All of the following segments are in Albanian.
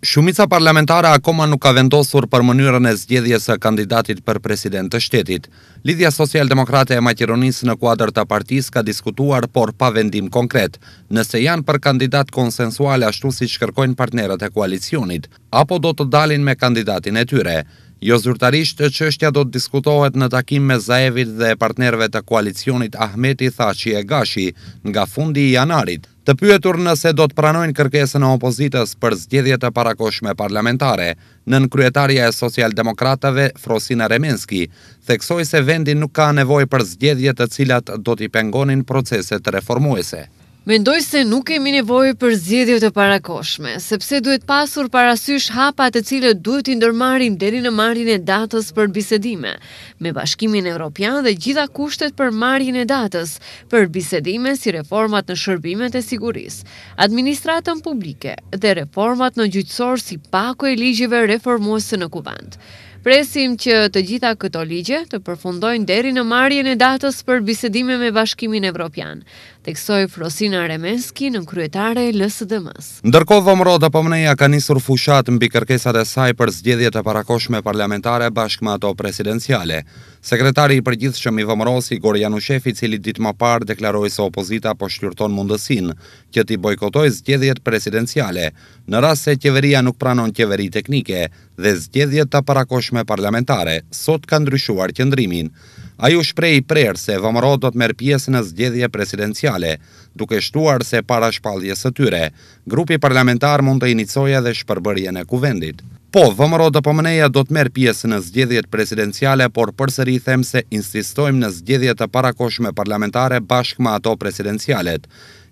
Shumica parlamentare akoma nuk ka vendosur për mënyrën e zgjedhjes së kandidatit për president të shtetit. Lidhja Socialdemokrate e Maqedonisë në kuadër të partisë ka diskutuar, por pa vendim konkret, nëse janë për kandidat konsensual ashtu siç kërkojnë partnerët e koalicionit, apo do të dalin me kandidatin e tyre. Jo zyrtarisht, çështja do të diskutohet në takim mes Zaevit dhe partnerëve të koalicionit Ahmeti, Thaçi e Gashi, nga fundi i janarit. Të pyetur nëse do të pranojnë kërkesën e opozitës për zgjedhje të parakohshme parlamentare, nënkryetarja e socialdemokratëve, Frosina Remenski, theksoi se vendi nuk ka nevojë për zgjedhje të cilat do t'i pengonin proceset reformuese. Mendoj se nuk kemi nevojë për zgjedhje të parakohshme, sepse duhet pasur parasysh hapat të cilët duhet t'i ndërmarrim deri në marrjen e datës për bisedime, me Bashkimin Evropian dhe gjitha kushtet për marrjen e datës për bisedime si reformat në shërbimet e sigurisë, administratën publike dhe reformat në gjyqësor si pako e ligjeve reformuese në Kuvend. Presim që të gjitha këto ligje të përfundojnë deri në marrjen e datës për bisedime me Bashkimin Evropian, theksoi Frosina Remenski, nënkryetare e LSDM-së. Ndërkohë VMRO-DPMNE-ja ka nisur fushatë mbi kërkesat e saj për zgjedhje të parakohshme parlamentare bashkë me ato presidenciale. Sekretari i Përgjithshëm i VMRO-së, Igor Janushev, i cili ditë më parë deklaroi se opozita po shqyrton mundësinë që t'i bojkotojë zgjedhjet presidenciale, në rast se qeveria nuk pranon qeveri teknike, dhe zgjedhje të parakohshme parlamentare, sot ka ndryshuar qëndrimin. Ai u shpreh i prerë se VMRO do të merr pjesë në zgjedhje presidenciale, duke shtuar se para shpalljes së tyre, grupi parlamentar mund të inicojë edhe shpërbërjen e Kuvendit. Po, VMRO-DPMNE-ja do të merr pjesë në zgjedhjet presidenciale, por përsëri them se insistojmë në zgjedhje të parakohshme parlamentare bashkë me ato presidencialet.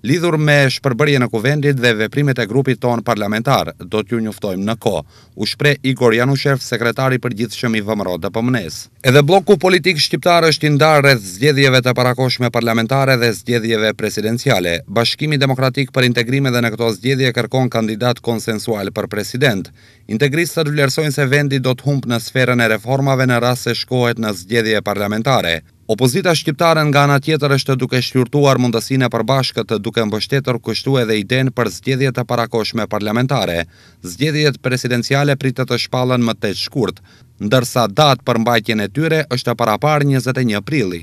Lidhur me shpërbërjen e Kuvendit dhe veprimet e grupit tonë parlamentar, do t'ju njoftojmë në kohë, u shpreh Igor Janushev, sekretar i përgjithshëm i VMRO-DPMNE-së. Edhe blloku politik shqiptar është i ndarë rreth zgjedhjeve të parakohshme parlamentare dhe zgjedhjeve presidenciale. Bashkimi Demokratik për Integrim edhe në këto zgjedhje kërkon kandidat konsensual për president. Integristët vlerësojnë se vendi do të humbë në sferën e reformave në rast se shkohet në zgjedhje parlamentare. Opozita shqiptare nga ana tjetër është duke shqyrtuar mundësinë e përbashkët duke mbështetur kështu edhe idenë për zgjedhje të parakohshme parlamentare. Zgjedhjet presidenciale pritet të shpallen më tetë shkurt, ndërsa datë për mbajtjen e tyre është paraparë njëzet e një prilli.